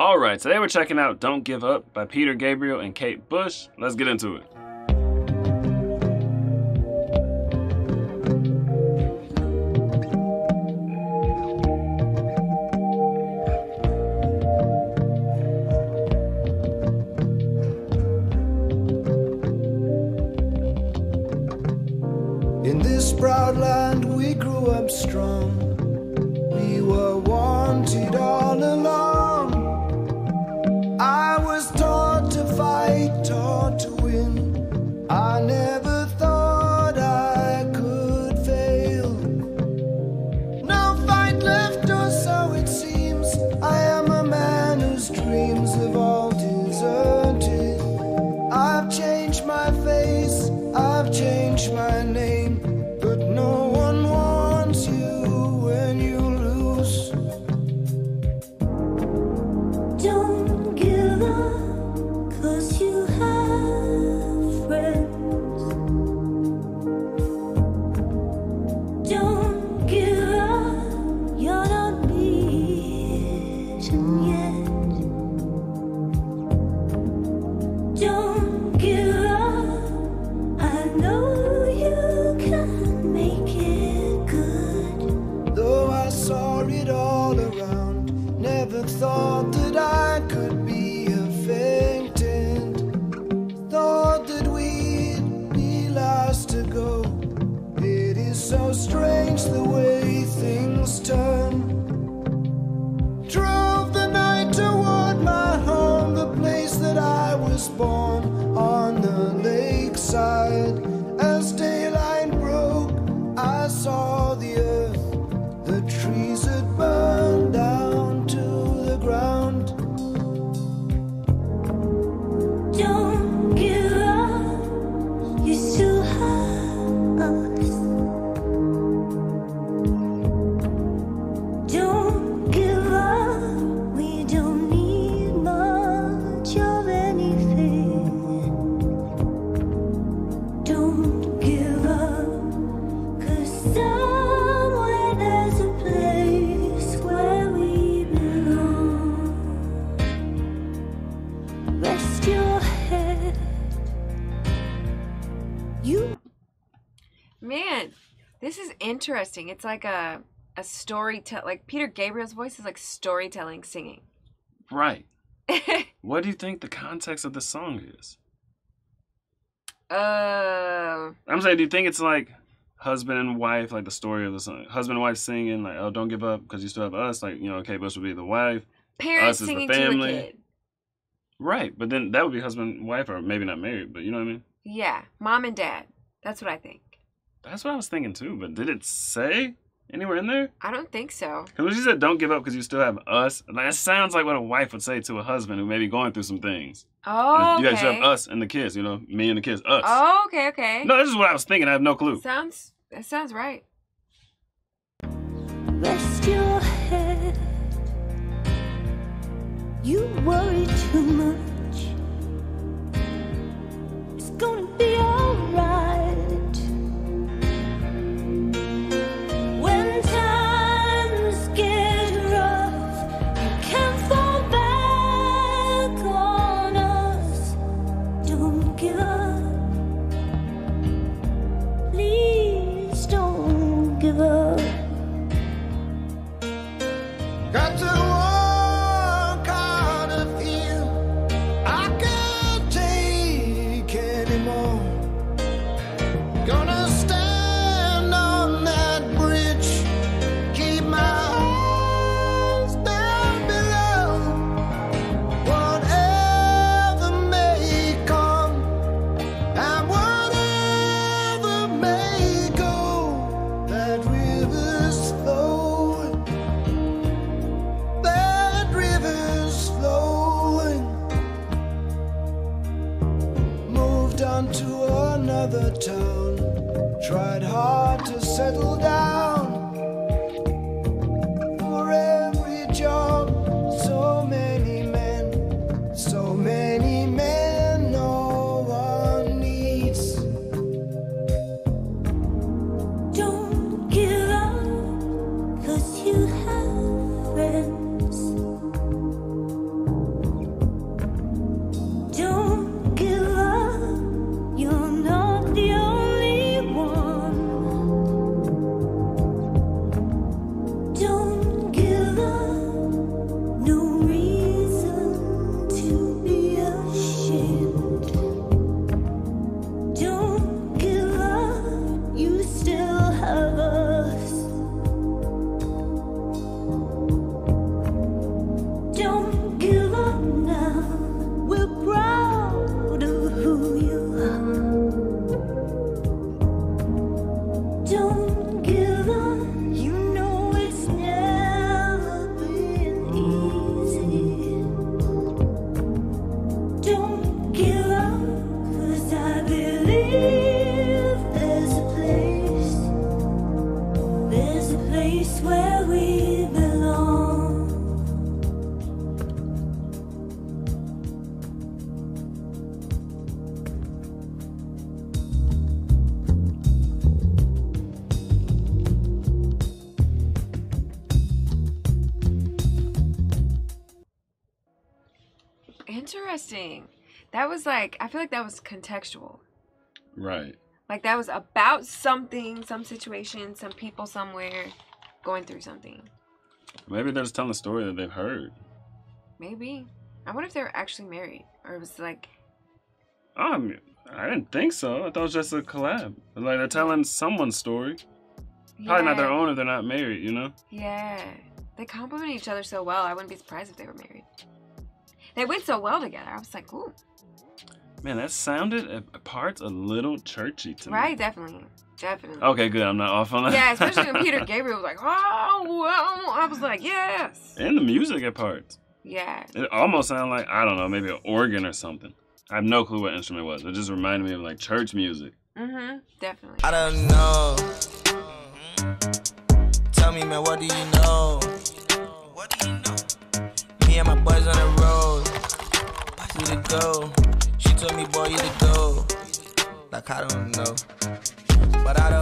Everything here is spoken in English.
All right, today we're checking out Don't Give Up by Peter Gabriel and Kate Bush. Let's get into it. In this proud land we grew up strong. This is interesting. It's like a a story tell like Peter Gabriel's voice is like storytelling singing. Right. What do you think the context of the song is? uh I'm saying, do you think it's like husband and wife, like the story of the song? Husband and wife singing, like, oh, don't give up because you still have us. Like, you know, Kate Bush would be the wife. parents Us the singing to a family. kid. Right. But then that would be husband and wife, or maybe not married, but you know what I mean? Yeah, mom and dad. That's what I think. That's what I was thinking too. But did it say anywhere in there? I don't think so. Because when she said, don't give up because you still have us, like, that sounds like what a wife would say to a husband who may be going through some things. Oh, You guys okay. have us and the kids, you know, me and the kids, us. Oh, okay, okay. No, this is what I was thinking. I have no clue. Sounds that sounds right. rest your head. to settle down. Interesting. That was like I feel like that was contextual. Right. Like that was about something, some situation, some people somewhere going through something. Maybe they're just telling a story that they've heard. Maybe. I wonder if they were actually married or it was like Um, I didn't think so. I thought it was just a collab. Like they're telling someone's story. Probably not their own if they're not married. You know. Yeah. They complement each other so well. I wouldn't be surprised if they were married. They went so well together. I was like, ooh. Man, that sounded at parts a little churchy to me. Right, definitely. Definitely. Okay, good. I'm not off on that. Yeah, especially when Peter Gabriel was like, oh, wow. I was like, yes. and the music at parts. Yeah. It almost sounded like I don't know, maybe an organ or something. I have no clue what instrument it was. It just reminded me of like church music. Mm-hmm. Definitely. I don't know. Tell me, man, what do you know? Go. She told me, boy, you to go. Like I don't know, but I don't.